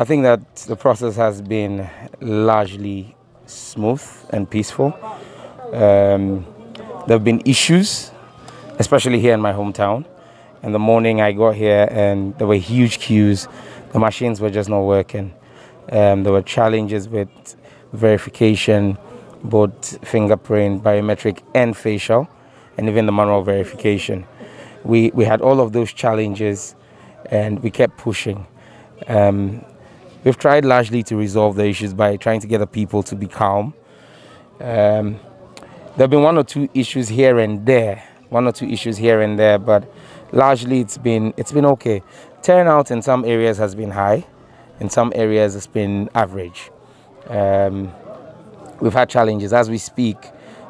I think that the process has been largely smooth and peaceful. Um, there have been issues, especially here in my hometown. In the morning, I got here and there were huge queues. The machines were just not working. Um, there were challenges with verification, both fingerprint, biometric, and facial, and even the manual verification. We, we had all of those challenges and we kept pushing. Um, we've tried largely to resolve the issues by trying to get the people to be calm. Um, there have been one or two issues here and there, one or two issues here and there, but largely it's been it's been okay. Turnout in some areas has been high, in some areas it's been average. Um, we've had challenges as we speak.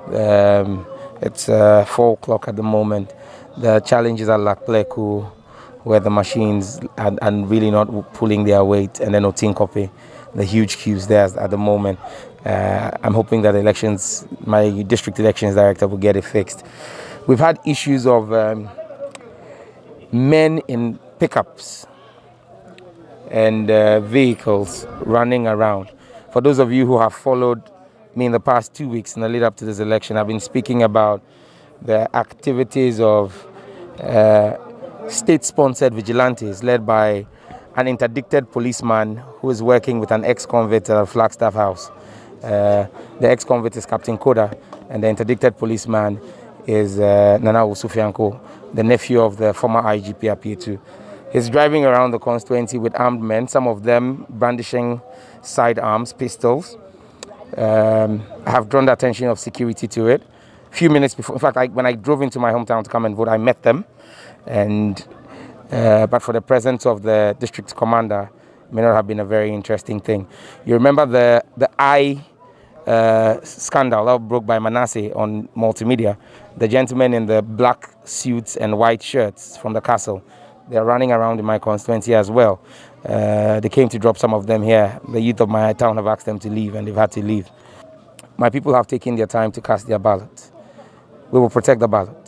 Um, it's uh, four o'clock at the moment. The challenges are Lakpleku, where the machines are, really not pulling their weight, and then Otinkope, the huge queues there at the moment. Uh, I'm hoping that elections, my district elections director will get it fixed. We've had issues of um, men in pickups and uh, vehicles running around. For those of you who have followed me in the past two weeks in the lead up to this election, I've been speaking about the activities of uh, state sponsored vigilantes led by an interdicted policeman who is working with an ex convict at Flagstaff House. Uh, the ex convict is Captain Koda, and the interdicted policeman is uh, Nana Usufianko, the nephew of the former IGP Apeatu. He's driving around the constituency with armed men, some of them brandishing sidearms, pistols. Um, I have drawn the attention of security to it. A few minutes before, in fact, I, when I drove into my hometown to come and vote, I met them. And uh, but for the presence of the district commander, may not have been a very interesting thing. You remember the the eye uh, scandal that broke by Manasseh on multimedia. The gentlemen in the black suits and white shirts from the castle, they're running around in my constituency as well. Uh, they came to drop some of them here. The youth of my town have asked them to leave and they've had to leave. My people have taken their time to cast their ballot. We will protect the ballot.